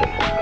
Bye.